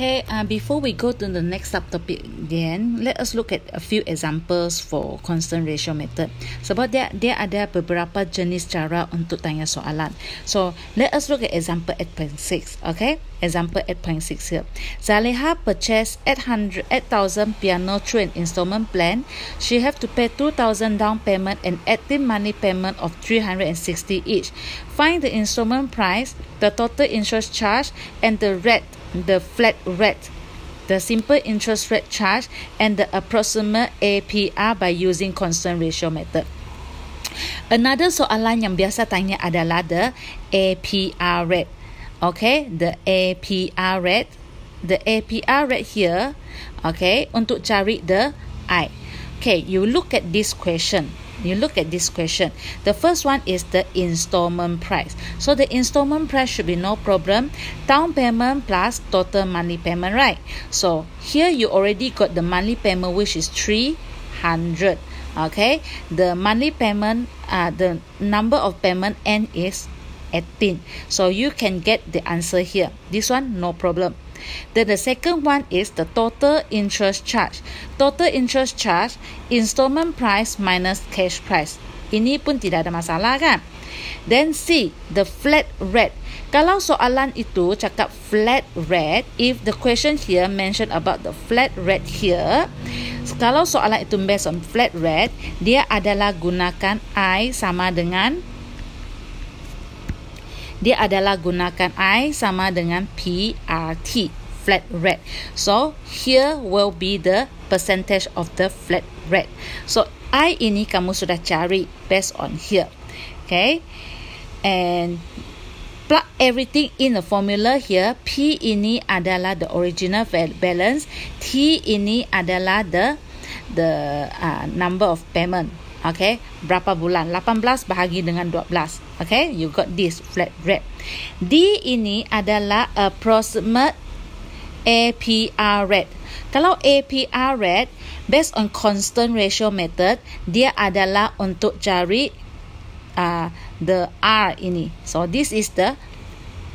Okay, uh, before we go to the next subtopic then, let us look at a few examples for constant ratio method. Sebab dia, dia ada beberapa jenis cara untuk tanya soalan. So, let us look at example 8.6, okay? Example 8.6 here. Zaleha purchased 800, 8,000 piano train installment plan. She have to pay 2,000 down payment and 18 money payment of 360 each. Find the installment price, the total interest charge, and the rate the flat rate, the simple interest rate charge, and the approximate APR by using constant ratio method. Another soalan yang biasa tanya adalah the APR rate. Okay, the APR rate. The APR rate here, okay, untuk cari the I. Okay, you look at this question. You look at this question. The first one is the installment price. So the installment price should be no problem. Down payment plus total monthly payment right? So here you already got the monthly payment which is 300 okay the monthly payment uh, the number of payment n is 18 so you can get the answer here this one no problem then the second one is the total interest charge. Total interest charge, installment price minus cash price. Ini pun tidak ada masalah kan? Then C, the flat rate. Kalau soalan itu cakap flat rate, if the question here mention about the flat rate here, kalau soalan itu based on flat rate, dia adalah gunakan I sama dengan dia adalah gunakan I sama dengan PRT flat rate. So here will be the percentage of the flat rate. So I ini kamu sudah cari based on here. Okay. And plug everything in the formula here. P ini adalah the original balance. T ini adalah the the uh, number of payment. Okay, berapa bulan? 18 bahagi dengan 12. Okay, you got this flat rate. D ini adalah approximate APR rate. Kalau APR rate based on constant ratio method, dia adalah untuk cari uh, the R ini. So this is the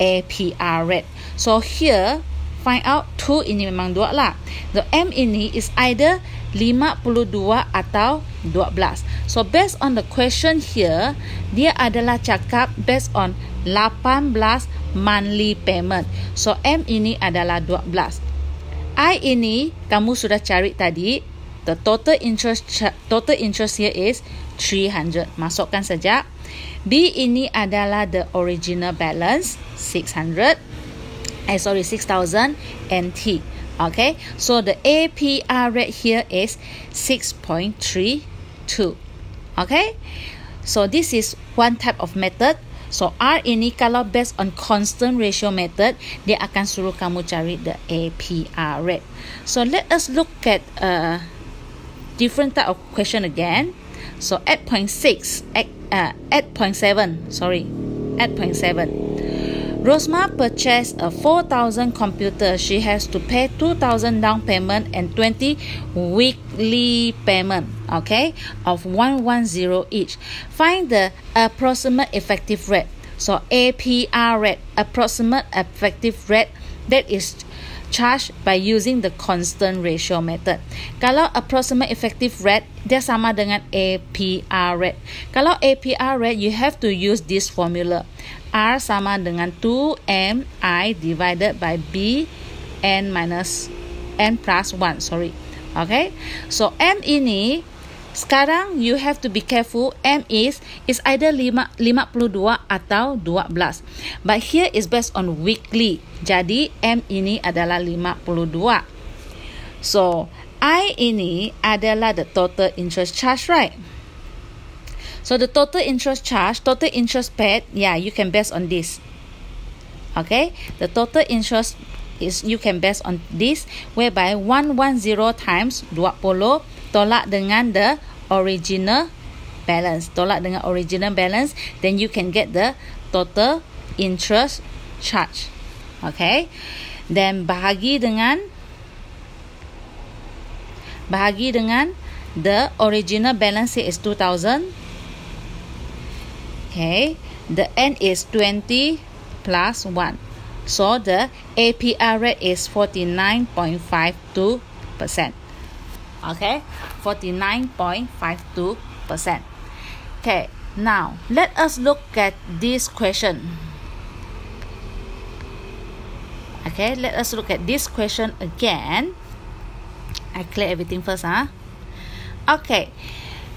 APR rate. So here find out 2 ini memang dua lah. The M ini is either 52 atau 12. So based on the question here, dia adalah cakap based on 18 monthly payment. So M ini adalah 12. I ini kamu sudah cari tadi. The total interest total interest here is 300. Masukkan saja. B ini adalah the original balance 600. Eh sorry 6000 NT. Okay, so the APR rate here is 6.32. Okay, so this is one type of method. So R ini kalau based on constant ratio method, dia akan suruh kamu cari the APR rate. So let us look at a different type of question again. So 8.6, uh, 8.7, sorry, 8.7. Rosma purchased a 4,000 computer. She has to pay 2,000 down payment and 20 weekly payment, okay, of 110 each. Find the approximate effective rate. So APR rate, approximate effective rate, that is charged by using the constant ratio method. Kalau approximate effective rate, dia sama dengan APR rate. Kalau APR rate, you have to use this formula. R sama dengan 2MI divided by B N minus N plus 1 sorry. Okay? So M ini sekarang you have to be careful. M is is either 5, 52 atau 12 but here is based on weekly. Jadi M ini adalah 52 so I ini adalah the total interest charge right So the total interest charge, total interest paid, yeah, you can base on this. Okay, the total interest is you can base on this whereby 110 times 20 tolak dengan the original balance. Tolak dengan original balance, then you can get the total interest charge. Okay, then bahagi dengan bahagi dengan the original balance is 2000 Okay, the n is 20 plus 1. So the APR rate is 49.52%. Okay, 49.52%. Okay, now let us look at this question. Okay, let us look at this question again. I clear everything first, huh? Okay,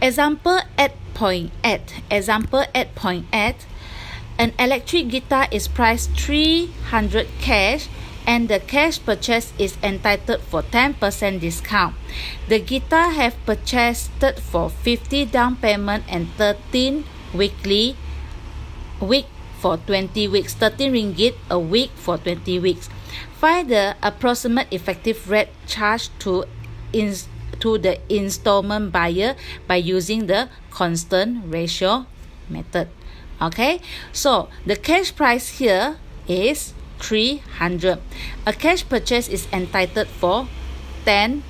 example at point at. Example at point at. An electric guitar is priced 300 cash and the cash purchase is entitled for 10% discount. The guitar have purchased for 50 down payment and 13 weekly week for 20 weeks, 13 ringgit a week for 20 weeks. Find the approximate effective rate charged to in, to the installment buyer by using the constant ratio method. Okay, so the cash price here is 300. A cash purchase is entitled for 10%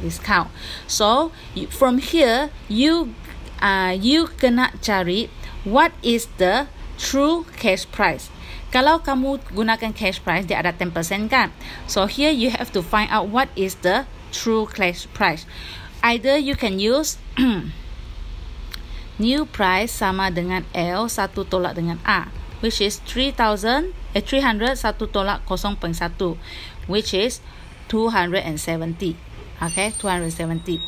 discount. So from here you uh, you kena cari what is the true cash price. Kalau kamu gunakan cash price, dia ada 10% kan? So here you have to find out what is the true price. Either you can use new price sama dengan L satu tolak dengan A, which is 3000 eh 300 satu tolak 0.1, which is 270. okay 270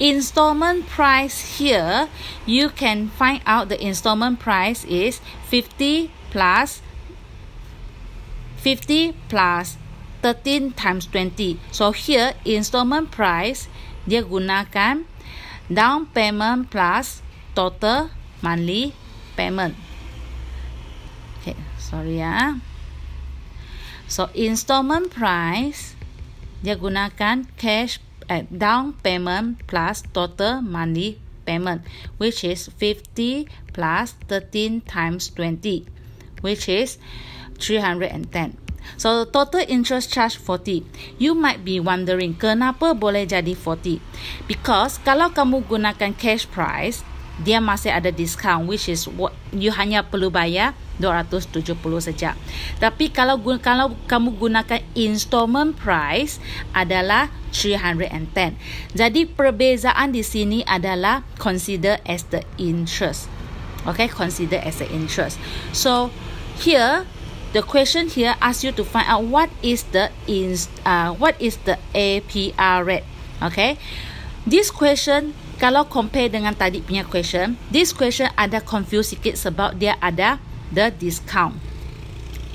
installment price here you can find out the installment price is 50 plus 50 plus 13 times 20 so here installment price dia gunakan down payment plus total monthly payment. Okay sorry ya. So installment price dia gunakan cash at down payment plus total monthly payment which is 50 plus 13 times 20 which is 310 so total interest charge 40 you might be wondering kenapa boleh jadi 40 because kalau kamu gunakan cash price dia masih ada discount which is what you hanya perlu bayar 270 saja. Tapi kalau kalau kamu gunakan installment price adalah 310. Jadi perbezaan di sini adalah consider as the interest. Okay, consider as the interest. So here the question here asks you to find out what is the in uh, what is the APR rate. Okay. This question kalau compare dengan tadi punya question, this question ada confuse sikit sebab dia ada the discount.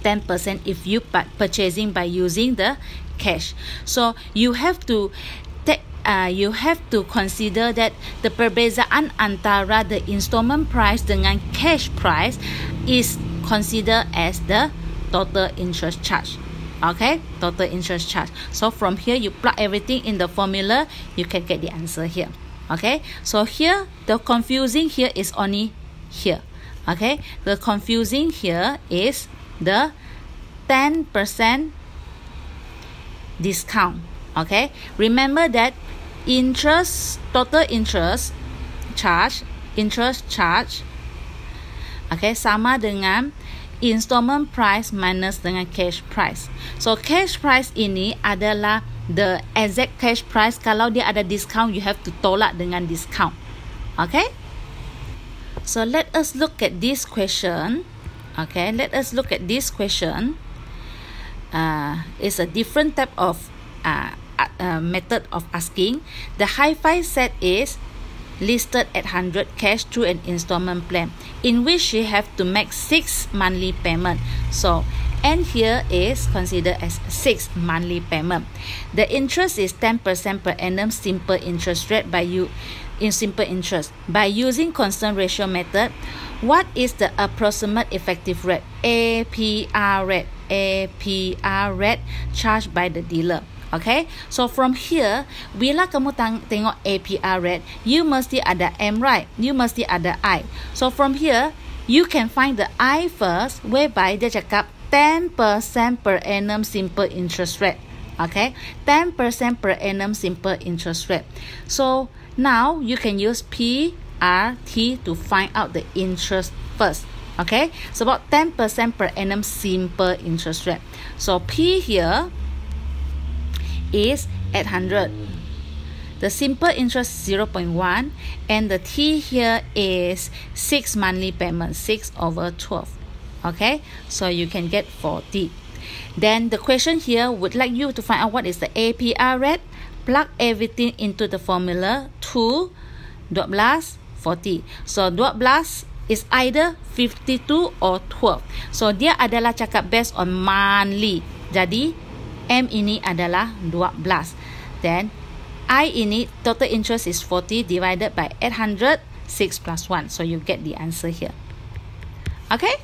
10% if you purchasing by using the cash. So you have to take uh, you have to consider that the perbezaan antara the installment price dengan cash price is considered as the total interest charge. Okay, total interest charge. So from here you plug everything in the formula, you can get the answer here. Okay? So here the confusing here is only here. Okay? The confusing here is the 10% discount. Okay? Remember that interest total interest charge interest charge okay sama dengan installment price minus dengan cash price. So cash price ini adalah the exact cash price. Kalau dia ada discount you have to tolak dengan discount. Okay? So let us look at this question. Okay let us look at this question. Uh, it's a different type of uh, uh, method of asking. The hi-fi set is listed at 100 cash through an installment plan in which you have to make six monthly payment so and here is considered as six monthly payment. The interest is 10% per annum simple interest rate by you in simple interest. By using constant ratio method, what is the approximate effective rate? APR rate. APR rate charged by the dealer. Okay, so from here, bila kamu tang tengok APR rate, you mesti ada M right, you mesti ada I. So from here, you can find the I first, whereby dia cakap 10% per annum simple interest rate. Okay, 10% per annum simple interest rate. So now you can use PRT to find out the interest first. Okay, so about 10% per annum simple interest rate. So P here is 800. The simple interest 0.1 and the T here is 6 monthly payment, 6 over 12. Okay, so you can get 40. Then the question here would like you to find out what is the APR rate. Plug everything into the formula 2, 12, 40. So 12 is either 52 or 12. So dia adalah cakap based on monthly. Jadi M ini adalah 12. Then I ini total interest is 40 divided by 800 6 plus 1. So you get the answer here. Okay?